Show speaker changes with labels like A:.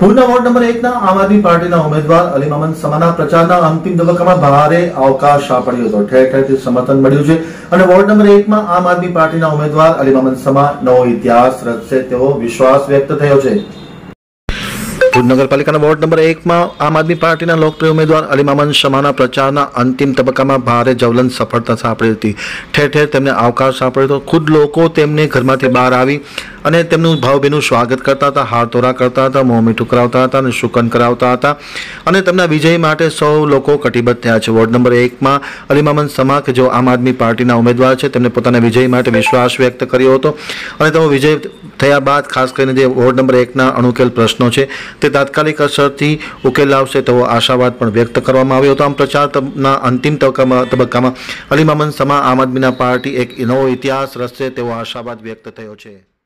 A: ભુજના ward number એકના આમ આદમી પાર્ટીના ઉમેદવાર અલી મામન સમાના પ્રચારના અંતિમ તબક્કામાં ભારે અવકાશ સાંપડ્યો હતો. ઠેર ઠેરથી સમર્થન મળ્યું છે. અને વોર્ડ નંબર એકમાં આમ આદમી પાર્ટીના ઉમેદવાર અલી મામન સમા નવો ઇતિહાસ રચશે તેવો વિશ્વાસ વ્યક્ત થયો છે. ભુજ નગરપાલિકાના વોર્ડ નંબર એકમાં આમ આદમી પાર્ટીના લોકપ્રિય ઉમેદવાર અલીમામન શમાના પ્રચારના અંતિમ તબક્કામાં ભારે જવલન સફળતા સાંપડી હતી. ઠેર ઠેર તેમને આવકાર સાંપડ્યો હતો. ખુદ લોકો તેમને ઘરમાંથી બહાર આવી અને તેમનું ભાવભીનું સ્વાગત કરતા હતા હારતોરા કરતા હતા, મોં મીઠું કરાવતા હતા અને શુકન કરાવતા હતા. અને તેમના વિજય માટે સૌ લોકો કટિબદ્ધ થયા છે. વોર્ડ નંબર એકમાં અલીમામન સમા કે જો આમ આદમી પાર્ટીના ઉમેદવાર છે, તેમને પોતાના વિજય માટે વિશ્વાસ વ્યક્ત કર્યો હતો. અને તેઓ વિજય થયા બાદ, ખાસ કરીને જે વોર્ડ નંબર એકના અણુકેલ પ્રશ્નો છે, તે તાત્કાલિક અસરથી ઉકેલ લાવશે તેવો આશાવાદ પણ વ્યક્ત કરવામાં આવ્યો હતો. આમ પ્રચારના અંતિમ તબક્કામાં તબક્કામાં અલી સમા આમ આદમીના પાર્ટી એક નવો ઇતિહાસ રચશે તેવો આશાવાદ વ્યક્ત થયો છે.